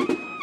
you